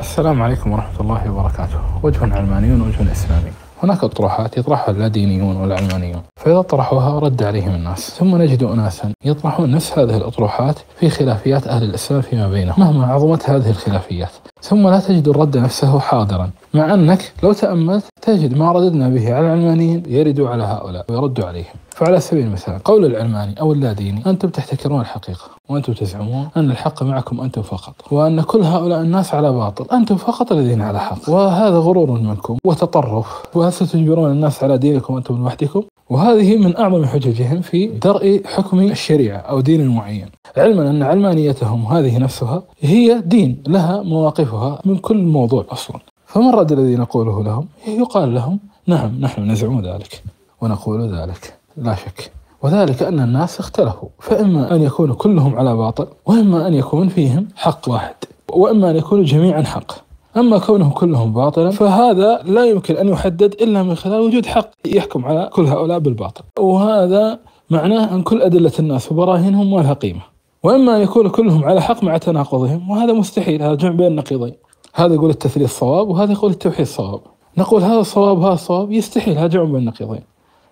السلام عليكم ورحمة الله وبركاته. وجه علماني ووجه إسلامي. هناك أطروحات يطرحها اللادينيون والعلمانيون فإذا طرحوها رد عليهم الناس. ثم نجد أناسا يطرحون نفس هذه الأطروحات في خلافيات أهل الإسلام فيما بينهم مهما عظمت هذه الخلافيات. ثم لا تجد الرد نفسه حاضرا مع أنك لو تأملت تجد ما رددنا به على العلمانيين يرد على هؤلاء ويرد عليهم. فعلى سبيل المثال قول العلماني أو اللاديني أنتم تحتكرون الحقيقة وأنتم تزعمون أن الحق معكم أنتم فقط وأن كل هؤلاء الناس على باطل أنتم فقط الذين على حق وهذا غرور منكم وتطرف وهل ستجبرون الناس على دينكم أنتم لوحدكم؟ وهذه من أعظم حججهم في درء حكم الشريعة أو دين معين. علما أن علمانيتهم هذه نفسها هي دين لها مواقفها من كل موضوع أصلا. فما الرد الذي نقوله لهم؟ يقال لهم نعم نحن نزعم ذلك ونقول ذلك. لا شك. وذلك أن الناس اختلفوا. فإما أن يكونوا كلهم على باطل وإما أن يكون فيهم حق واحد وإما أن يكونوا جميعا حق. أما كونهم كلهم باطلا فهذا لا يمكن أن يحدد إلا من خلال وجود حق يحكم على كل هؤلاء بالباطل. وهذا معناه أن كل أدلة الناس وبراهينهم ما لها قيمة. وإما أن يكونوا كلهم على حق مع تناقضهم وهذا مستحيل هذا جمع بين النقيضين. هذا يقول التثليث صواب وهذا يقول التوحيد صواب. نقول هذا الصواب وهذا الصواب يستحيل هذا جمع بين النقيضين.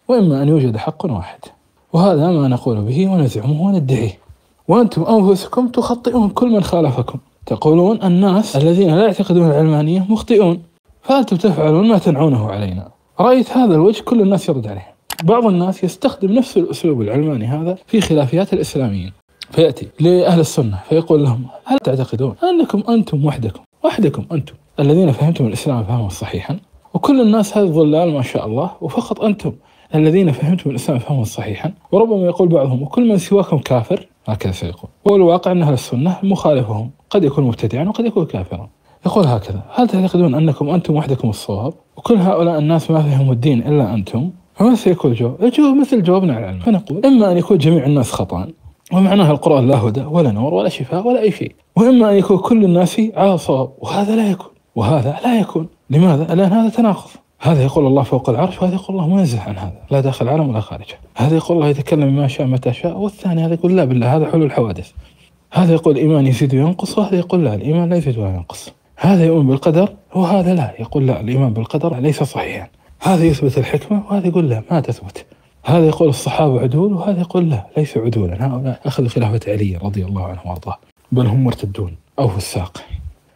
وإما أن يوجد حق واحد. وهذا ما نقول به ونزعمه وندعيه. وأنتم أنفسكم تخطئون كل من خالفكم. تقولون الناس الذين لا يعتقدون العلمانية مخطئون. فأنتم تفعلون ما تنعونه علينا. رأيت هذا الوجه كل الناس يرد عليه. بعض الناس يستخدم نفس الأسلوب العلماني هذا في خلافيات الإسلاميين. فيأتي لأهل السنة فيقول لهم هل تعتقدون أنكم أنتم وحدكم؟ وحدكم أنتم. الذين فهمتم الإسلام فهما صحيحا. وكل الناس هذه ضلال ما شاء الله. وفقط أنتم. الذين فهمتم الإسلام فهما صحيحا. وربما يقول بعضهم وكل من سواكم كافر؟ هكذا سيقول. والواقع أن أهل السنة مخالفهم. قد يكون مبتدعا وقد يكون كافرا. يقول هكذا هل تعتقدون أنكم أنتم وحدكم الصواب؟ وكل هؤلاء الناس ما فهموا الدين إلا أنتم. فما سيكون الجواب؟ الجواب مثل جوابنا على العلم. فنقول إما أن يكون جميع الناس خطأ ومعناها القرآن لا هدى ولا نور ولا شفاء ولا أي شيء. وإما أن يكون كل الناس على صواب وهذا لا يكون. وهذا لا يكون. لماذا؟ لأن هذا تناقض. هذا يقول الله فوق العرش وهذا يقول الله منزه عن هذا. لا داخل العالم ولا خارجه. هذا يقول الله يتكلم ما شاء متى شاء والثاني هذا يقول لا بالله هذا حلول الحوادث. هذا يقول الإيمان يزيد وينقص وهذا يقول لا الإيمان لا يزيد ولا ينقص هذا يؤمن بالقدر وهذا لا. يقول لا الإيمان بالقدر ليس صحيحا. هذا يثبت الحكمة وهذا يقول لا ما تثبت. هذا يقول الصحابة عدول وهذا يقول لا ليسوا عدولا. هؤلاء أخذوا خلافة علي رضي الله عنه وأرضاه. بل هم مرتدون أو فساق.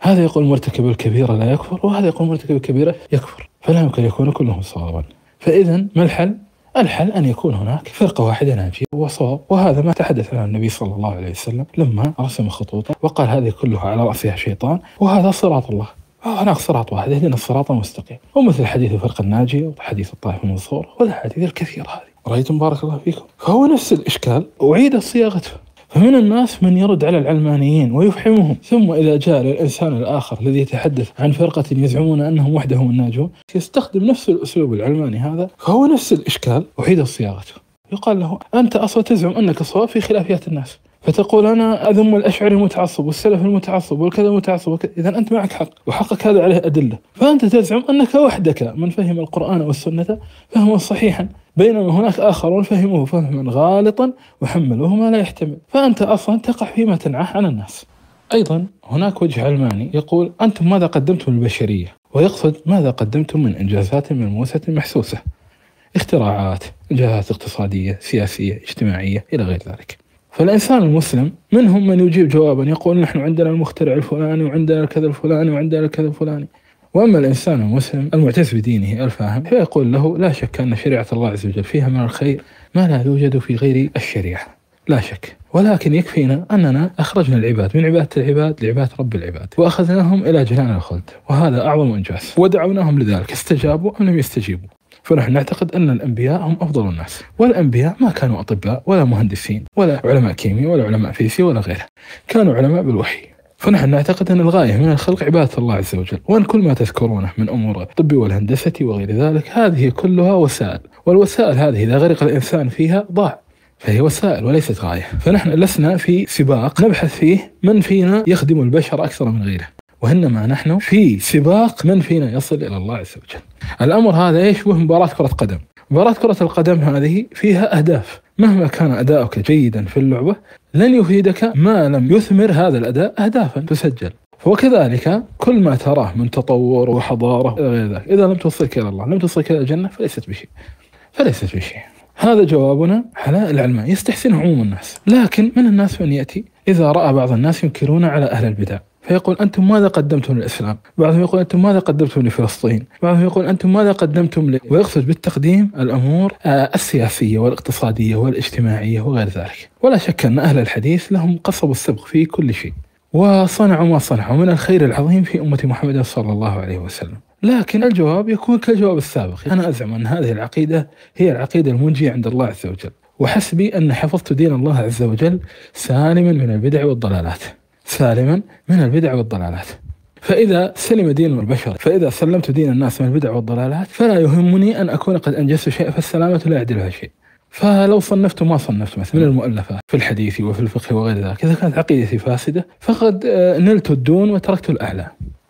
هذا يقول مرتكب الكبيرة لا يكفر وهذا يقول مرتكب الكبيرة يكفر. فلا يمكن يكون كلهم صوابا. فإذا ما الحل؟ الحل أن يكون هناك فرقة واحدة ناجية وصواب وهذا ما تحدث عنه النبي صلى الله عليه وسلم لما رسم خطوطا وقال هذه كلها على رأسها شيطان وهذا صراط الله. هناك صراط واحد اهدنا الصراط المستقيم. ومثل حديث الفرقة الناجية وحديث الطائف المنصور والأحاديث الكثيرة هذه. رأيتم بارك الله فيكم؟ فهو نفس الإشكال. أعيد صياغته فمن الناس من يرد على العلمانيين ويفحمهم. ثم إذا جاء للإنسان الآخر الذي يتحدث عن فرقة يزعمون أنهم وحدهم الناجون يستخدم نفس الأسلوب العلماني هذا فهو نفس الإشكال. أعيد صياغته يقال له أنت أصلا تزعم أنك صواب في خلافيات الناس. فتقول أنا أذم الأشعري المتعصب والسلف المتعصب والكذا المتعصب إذا أنت معك حق وحقك هذا عليه أدلة. فأنت تزعم أنك وحدك من فهم القرآن والسنة فهما صحيحا بينما هناك آخرون فهموه فهما غالطا وحملوه ما لا يحتمل. فأنت أصلا تقع فيما تنعه على الناس. أيضا هناك وجه علماني يقول أنتم ماذا قدمتم للبشرية؟ ويقصد ماذا قدمتم من إنجازات ملموسة محسوسة؟ اختراعات إنجازات اقتصادية سياسية اجتماعية إلى غير ذلك. فالإنسان المسلم منهم من يجيب جوابا يقول نحن عندنا المخترع الفلاني وعندنا الكذا الفلاني وعندنا الكذا الفلاني. وأما الإنسان المسلم المعتز بدينه الفاهم فيقول له لا شك أن شريعة الله عز وجل فيها من الخير ما لا يوجد في غير الشريعة. لا شك. ولكن يكفينا أننا أخرجنا العباد من عبادة العباد لعبادة رب العباد وأخذناهم إلى جنان الخلد وهذا أعظم إنجاز. ودعوناهم لذلك استجابوا أم لم يستجيبوا؟ فنحن نعتقد أن الأنبياء هم أفضل الناس والأنبياء ما كانوا أطباء ولا مهندسين ولا علماء كيمياء ولا علماء فيزياء ولا غيره كانوا علماء بالوحي. فنحن نعتقد أن الغاية من الخلق عبادة الله عز وجل وأن كل ما تذكرونه من أمور الطب والهندسة وغير ذلك هذه كلها وسائل والوسائل هذه إذا غرق الإنسان فيها ضاع فهي وسائل وليست غاية. فنحن لسنا في سباق نبحث فيه من فينا يخدم البشر أكثر من غيره. وإنما نحن في سباق من فينا يصل إلى الله عز وجل. الأمر هذا يشبه مباراة كرة قدم. مباراة كرة القدم هذه فيها أهداف. مهما كان أداؤك جيدا في اللعبة لن يفيدك ما لم يثمر هذا الأداء أهدافا تسجل. وكذلك كل ما تراه من تطور وحضارة غير ذلك إذا لم توصلك إلى الله لم توصلك إلى الجنة فليست بشيء. فليست بشيء. هذا جوابنا على العلماء. يستحسنه عموم الناس. لكن من الناس من يأتي؟ إذا رأى بعض الناس ينكرون على أهل البدع. فيقول أنتم ماذا قدمتم للإسلام؟ بعضهم يقول أنتم ماذا قدمتم لفلسطين؟ بعضهم يقول أنتم ماذا قدمتم ل... ويقصد بالتقديم الأمور آه، السياسية والاقتصادية والاجتماعية وغير ذلك. ولا شك أن أهل الحديث لهم قصب السبق في كل شيء. وصنعوا ما صنعوا من الخير العظيم في أمة محمد صلى الله عليه وسلم. لكن الجواب يكون كالجواب السابق. أنا أزعم أن هذه العقيدة هي العقيدة المنجية عند الله عز وجل. وحسبي أن حفظت دين الله عز وجل سالما من البدع والضلالات. سالما من البدع والضلالات. فإذا سلم دين البشر فإذا سلمت دين الناس من البدع والضلالات فلا يهمني أن أكون قد أنجزت شيء فالسلامة لا يعدلها شيء. فلو صنفت ما صنفت مثلا من المؤلفات في الحديث وفي الفقه وغير ذلك إذا كانت عقيدتي فاسدة فقد آه، نلت الدون وتركت الأعلى.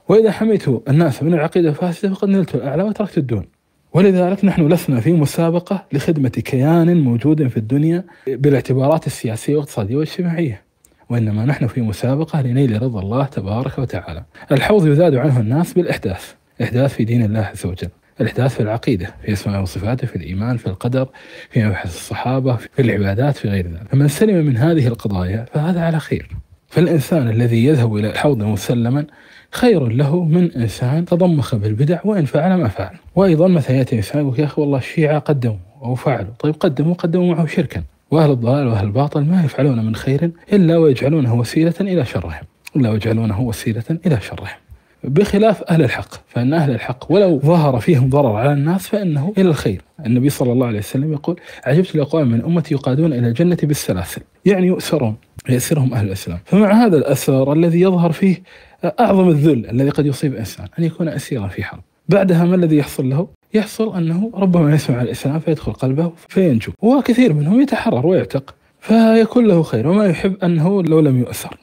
وإذا حميت الناس من العقيدة الفاسدة فقد نلت الأعلى وتركت الدون. ولذلك نحن لسنا في مسابقة لخدمة كيان موجود في الدنيا بالاعتبارات السياسية والاقتصادية والاجتماعية. وإنما نحن في مسابقة لنيل رضا الله تبارك وتعالى. الحوض يذاد عنه الناس بالإحداث إحداث في دين الله عز وجل الإحداث في العقيدة في أسماء وصفاته في الإيمان في القدر في مبحث الصحابة في العبادات في غير ذلك. فمن سلم من هذه القضايا فهذا على خير. فالإنسان الذي يذهب إلى الحوض مسلما خير له من إنسان تضمخ بالبدع وإن فعل ما فعل. وأيضا مثلا يأتي إنسان يقول يا أخي والله الشيعة قدموا أو فعلوا. طيب قدموا قدموا معه شركا. وأهل الضلال وأهل الباطل ما يفعلون من خير إلا ويجعلونه وسيلة إلى شرهم. إلا ويجعلونه وسيلة إلى شرهم. بخلاف أهل الحق فإن أهل الحق ولو ظهر فيهم ضرر على الناس فإنه إلى الخير. النبي صلى الله عليه وسلم يقول عجبت لأقوام من أمتي يقادون إلى الجنة بالسلاسل. يعني يؤسرون يأسرهم أهل الإسلام. فمع هذا الأثر الذي يظهر فيه أعظم الذل الذي قد يصيب إنسان أن يكون أسيرا في حرب. بعدها ما الذي يحصل له؟ يحصل أنه ربما يسمع الإسلام فيدخل قلبه فينجو وكثير منهم يتحرر ويعتق فيكون له خير وما يحب أنه لو لم يؤثر.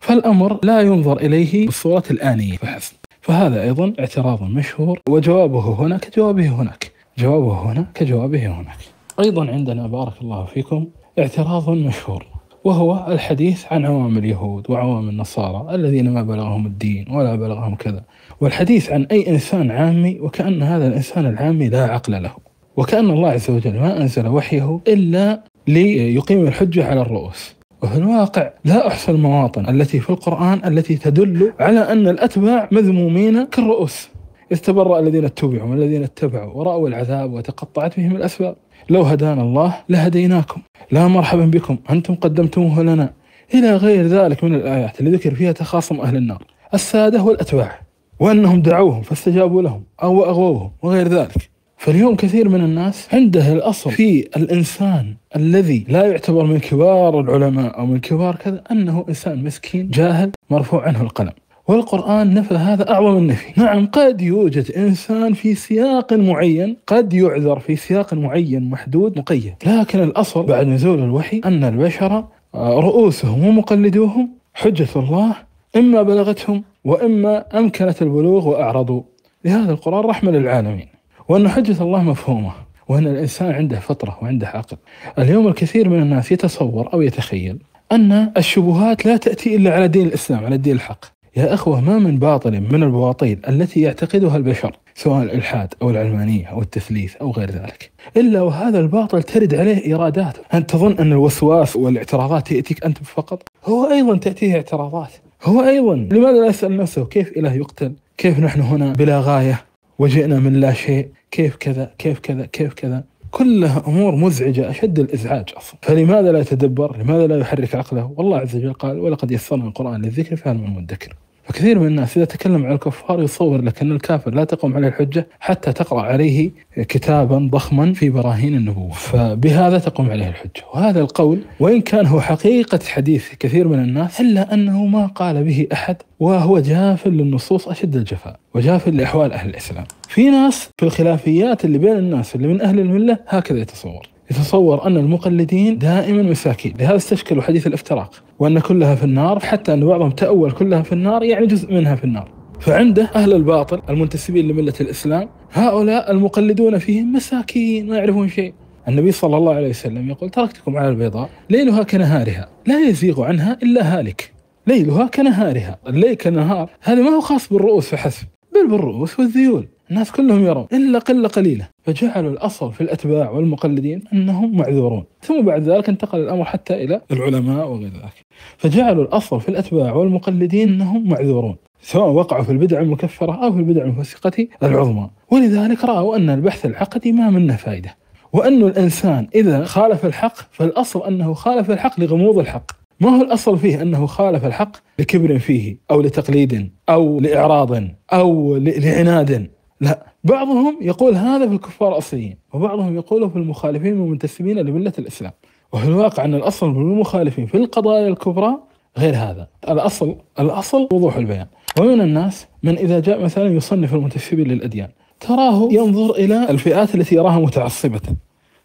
فالأمر لا ينظر إليه بالصورة الآنية فحسب. فهذا أيضا اعتراض مشهور وجوابه هنا كجوابه هناك. جوابه هنا كجوابه هناك. أيضا عندنا بارك الله فيكم اعتراض مشهور وهو الحديث عن عوام اليهود وعوام النصارى الذين ما بلغهم الدين ولا بلغهم كذا. والحديث عن أي إنسان عامي وكأن هذا الإنسان العامي لا عقل له. وكأن الله عز وجل ما أنزل وحيه إلا ليقيم الحجة على الرؤوس. وفي الواقع لا أحصى المواطن التي في القرآن التي تدل على أن الأتباع مذمومين كالرؤوس. إذ تبرأ الذين اتبعوا من الذين اتبعوا ورأوا العذاب وتقطعت بهم الأسباب. لو هدانا الله لهديناكم. لا مرحبا بكم أنتم قدمتموه لنا. إلى غير ذلك من الآيات اللي ذكر فيها تخاصم أهل النار. السادة والأتباع. وأنهم دعوهم فاستجابوا لهم أو أغووهم وغير ذلك. فاليوم كثير من الناس عنده الأصل في الإنسان الذي لا يعتبر من كبار العلماء أو من كبار كذا أنه إنسان مسكين جاهل مرفوع عنه القلم. والقرآن نفى هذا أعظم النفي نعم قد يوجد إنسان في سياق معين قد يعذر في سياق معين محدود مقيد. لكن الأصل بعد نزول الوحي أن البشر آه، رؤوسهم ومقلدوهم حجة الله إما بلغتهم وإما أمكنت البلوغ وأعرضوا. لهذا القرآن رحمة للعالمين. وأن حجة الله مفهومة وأن الإنسان عنده فطرة وعنده عقل. اليوم الكثير من الناس يتصور أو يتخيل أن الشبهات لا تأتي إلا على دين الإسلام على الدين الحق. يا أخوة ما من باطل من البواطيل التي يعتقدها البشر سواء الإلحاد أو العلمانية أو التثليث أو غير ذلك. إلا وهذا الباطل ترد عليه إيرادات أنت تظن أن الوسواس والإعتراضات تأتيك أنت فقط؟ هو أيضا تأتيه اعتراضات. هو أيضا. لماذا لا يسأل نفسه كيف إله يقتل؟ كيف نحن هنا بلا غاية؟ وجئنا من لا شيء. كيف كذا؟ كيف كذا؟ كيف كذا؟ كلها أمور مزعجة أشد الإزعاج أصلا، فلماذا لا يتدبر؟ لماذا لا يحرك عقله؟ والله عز وجل قال: ولقد يسرنا القرآن للذكر فهل من مدكر. فكثير من الناس إذا تكلم عن الكفار يصور لك أن الكافر لا تقوم عليه الحجة حتى تقرأ عليه كتابا ضخما في براهين النبوة. فبهذا تقوم عليه الحجة. وهذا القول وإن كان هو حقيقة حديث كثير من الناس إلا أنه ما قال به أحد وهو جاف للنصوص أشد الجفاء وجاف لأحوال أهل الإسلام. في ناس في الخلافيات اللي بين الناس اللي من أهل الملة هكذا يتصور. يتصور أن المقلدين دائما مساكين. لهذا استشكلوا حديث الافتراق وأن كلها في النار حتى أن بعضهم تأول كلها في النار يعني جزء منها في النار. فعنده أهل الباطل المنتسبين لملة الإسلام هؤلاء المقلدون فيهم مساكين ما يعرفون شيء. النبي صلى الله عليه وسلم يقول تركتكم على البيضاء ليلها كنهارها لا يزيغ عنها إلا هالك ليلها كنهارها. الليل كالنهار هذا ما هو خاص بالرؤوس فحسب بل بالرؤوس والذيول. الناس كلهم يرون إلا قلة قليلة. فجعلوا الأصل في الأتباع والمقلدين أنهم معذورون. ثم بعد ذلك انتقل الأمر حتى إلى العلماء وغير ذلك. فجعلوا الأصل في الأتباع والمقلدين أنهم معذورون. سواء وقعوا في البدع المكفرة أو في البدع المفسقة العظمى. ولذلك رأوا أن البحث العقدي ما منه فائدة وأن الإنسان إذا خالف الحق فالأصل أنه خالف الحق لغموض الحق. ما هو الأصل فيه أنه خالف الحق لكبر فيه أو لتقليد أو لإعراض أو لعناد. لا. بعضهم يقول هذا في الكفار الأصليين وبعضهم يقوله في المخالفين المنتسبين لملة الإسلام. وفي الواقع أن الأصل في المخالفين في القضايا الكبرى غير هذا. الأصل الأصل وضوح البيان. ومن الناس من إذا جاء مثلا يصنف المنتسبين للأديان تراه ينظر إلى الفئات التي يراها متعصبة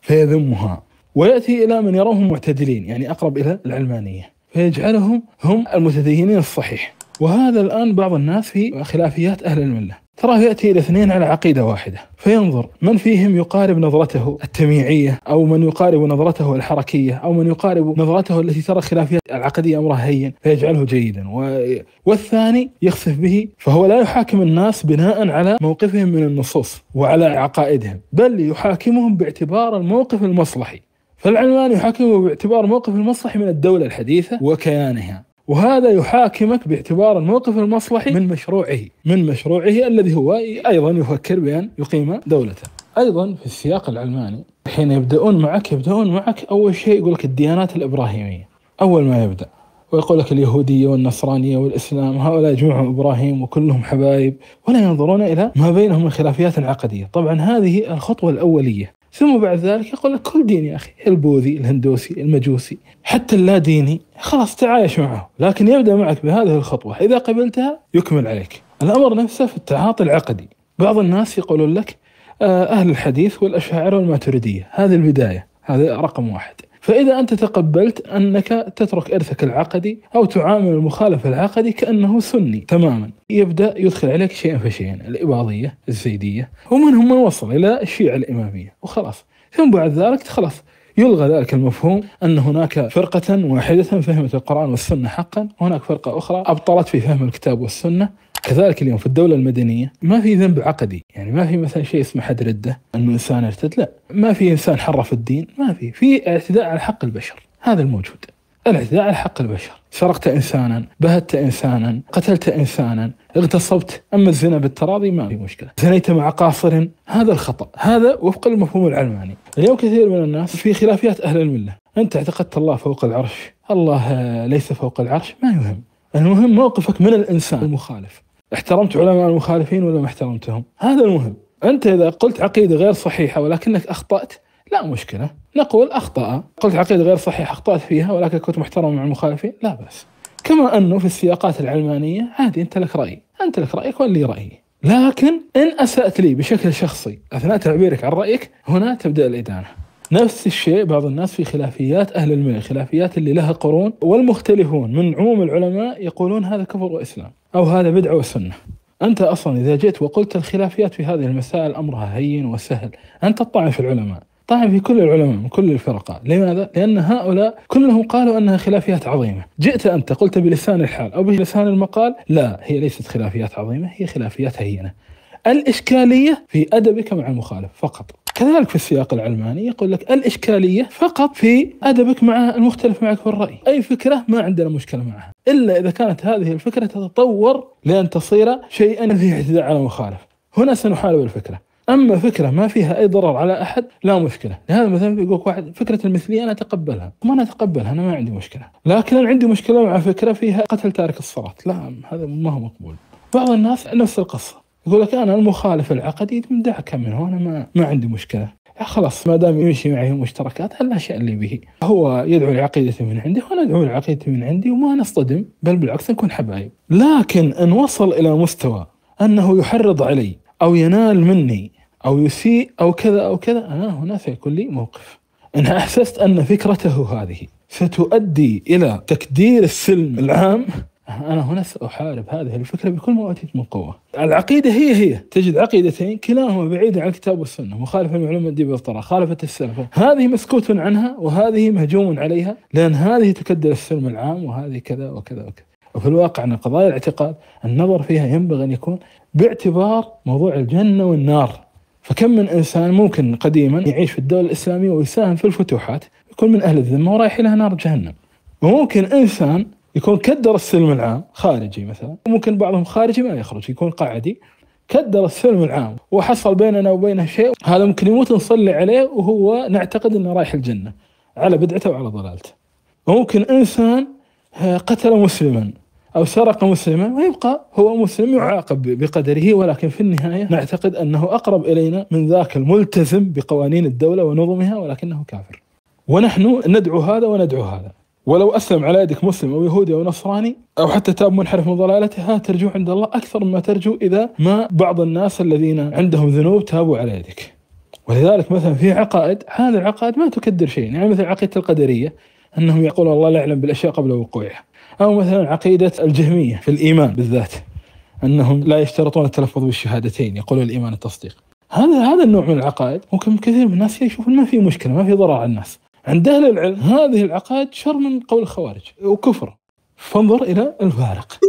فيذمها. ويأتي إلى من يراهم معتدلين يعني أقرب إلى العلمانية فيجعلهم هم المتدينين الصحيح. وهذا الآن بعض الناس في خلافيات أهل الملة تراه يأتي إلى اثنين على عقيدة واحدة فينظر من فيهم يقارب نظرته التمييعية أو من يقارب نظرته الحركية أو من يقارب نظرته التي ترى خلافيات العقدية أمرها هين فيجعله جيدا. و... والثاني يخسف به فهو لا يحاكم الناس بناء على موقفهم من النصوص وعلى عقائدهم بل يحاكمهم باعتبار الموقف المصلحي. فالعلماني يحاكمه باعتبار موقف المصلحي من الدولة الحديثة وكيانها. وهذا يحاكمك باعتبار الموقف المصلحي من مشروعه من مشروعه الذي هو أيضا يفكر بأن يقيم دولته. أيضا في السياق العلماني حين يبدأون معك يبدأون معك أول شيء يقول لك الديانات الإبراهيمية. أول ما يبدأ ويقول لك اليهودية والنصرانية والإسلام هؤلاء جمعهم إبراهيم وكلهم حبايب ولا ينظرون إلى ما بينهم من خلافيات عقدية. طبعا هذه الخطوة الأولية. ثم بعد ذلك يقول لك كل دين يا أخي البوذي الهندوسي المجوسي حتى اللا ديني خلاص تعايش معه لكن يبدأ معك بهذه الخطوة. إذا قبلتها يكمل عليك. الأمر نفسه في التعاطي العقدي. بعض الناس يقولون لك آه، أهل الحديث والأشاعرة والماتريدية. هذه البداية هذا رقم واحد. فإذا أنت تقبلت أنك تترك إرثك العقدي أو تعامل المخالف العقدي كأنه سني تماما. يبدأ يدخل عليك شيئا فشيئا الإباضية الزيدية ومنهم من وصل إلى الشيعة الإمامية وخلاص. ثم بعد ذلك خلاص يلغى ذلك المفهوم أن هناك فرقة واحدة فهمت القرآن والسنة حقا وهناك فرقة أخرى أبطلت في فهم الكتاب والسنة. كذلك اليوم في الدولة المدنية ما في ذنب عقدي. يعني ما في مثلا شيء اسمه حد ردة أنه إنسان ارتد لا. ما في إنسان حرف الدين ما في. في اعتداء على حق البشر. هذا الموجود. الاعتداء على حق البشر. سرقت إنسانا بهت إنسانا قتلت إنسانا اغتصبت أما الزنا بالتراضي ما في مشكلة. زنيت مع قاصر هذا الخطأ. هذا وفق المفهوم العلماني. اليوم كثير من الناس في خلافيات أهل الملة. أنت اعتقدت الله فوق العرش؟ الله ليس فوق العرش ما يهم. المهم موقفك من الإنسان المخالف. احترمت علماء المخالفين ولا ما احترمتهم؟ هذا المهم. أنت إذا قلت عقيدة غير صحيحة ولكنك أخطأت لا مشكلة. نقول أخطأ. قلت عقيدة غير صحيحة أخطأت فيها ولكن كنت محترم مع المخالفين؟ لا بأس. كما أنه في السياقات العلمانية عادي أنت لك رأي. أنت لك رأيك ولي رأيي. لكن إن أسأت لي بشكل شخصي أثناء تعبيرك عن رأيك هنا تبدأ الإدانة. نفس الشيء بعض الناس في خلافيات أهل الملة خلافيات اللي لها قرون والمختلفون. من عموم العلماء يقولون هذا كفر وإسلام أو هذا بدعة وسنة. أنت أصلا إذا جيت وقلت الخلافيات في هذه المسائل أمرها هين وسهل. أنت تطعن في العلماء طعن في كل العلماء من كل الفرقاء. لماذا؟ لأن هؤلاء كلهم قالوا أنها خلافيات عظيمة. جئت أنت قلت بلسان الحال أو بلسان المقال لا هي ليست خلافيات عظيمة هي خلافيات هينة. الإشكالية في أدبك مع المخالف فقط. كذلك في السياق العلماني يقول لك الإشكالية فقط في أدبك مع المختلف معك في الرأي. أي فكرة ما عندنا مشكلة معها. إلا إذا كانت هذه الفكرة تتطور لأن تصير شيئا فيه اعتداء على المخالف. هنا سنحارب الفكرة. أما فكرة ما فيها أي ضرر على أحد لا مشكلة، لهذا مثلا يقول واحد فكرة المثلية أنا أتقبلها، ما أنا أتقبلها أنا ما عندي مشكلة، لكن أنا عندي مشكلة مع فكرة فيها قتل تارك الصلاه، لا هذا ما هو مقبول. بعض الناس نفس القصة، يقول لك أنا المخالف العقدي دعك منه أنا ما ما عندي مشكلة. خلاص ما دام يمشي معي مشتركات الاشياء اللي به؟ هو يدعو لعقيدته من عندي وأنا أدعو لعقيدتي من عندي وما نصطدم بل بالعكس نكون حبايب. لكن إن وصل إلى مستوى أنه يحرض علي أو ينال مني أو يسيء أو كذا أو كذا أنا هنا سيكون لي موقف. إن أحسست أن فكرته هذه ستؤدي إلى تكدير السلم العام أنا هنا سأحارب هذه الفكرة بكل ما أوتيت من قوة. العقيدة هي هي. تجد عقيدتين كلاهما بعيدة عن الكتاب والسنة. مخالفة لمعلومة الدين بالطرع خالفة السلف. هذه مسكوت عنها وهذه مهجوم عليها لأن هذه تكدر السلم العام وهذه كذا وكذا وكذا. وفي الواقع أن قضايا الاعتقاد النظر فيها ينبغي أن يكون باعتبار موضوع الجنة والنار. فكم من إنسان ممكن قديما يعيش في الدولة الإسلامية ويساهم في الفتوحات يكون من أهل الذمة ورايح إلى نار جهنم. وممكن إنسان يكون كدر السلم العام خارجي مثلا وممكن بعضهم خارجي ما يخرج يكون قاعدي كدر السلم العام وحصل بيننا وبينه شيء هذا ممكن يموت نصلي عليه وهو نعتقد إنه رايح الجنة على بدعته وعلى ضلالته وممكن إنسان قتل مسلما أو سرق مسلما ويبقى هو مسلم يعاقب بقدره ولكن في النهاية نعتقد أنه أقرب إلينا من ذاك الملتزم بقوانين الدولة ونظمها ولكنه كافر. ونحن ندعو هذا وندعو هذا. ولو اسلم على يدك مسلم أو يهودي أو نصراني أو حتى تاب منحرف من ضلالته ترجو عند الله أكثر مما ترجو إذا ما بعض الناس الذين عندهم ذنوب تابوا على يدك. ولذلك مثلا في عقائد هذه العقائد ما تكدر شيء يعني مثل عقيدة القدرية أنهم يقولون الله لا يعلم بالأشياء قبل وقوعها. أو مثلا عقيدة الجهمية في الإيمان بالذات أنهم لا يشترطون التلفظ بالشهادتين يقولون الإيمان التصديق. هذا هذا النوع من العقائد ممكن كثير من الناس يشوفون ما في مشكلة ما في ضرر على الناس عند أهل العلم هذه العقائد شر من قول الخوارج. وكفر. فانظر إلى الفارق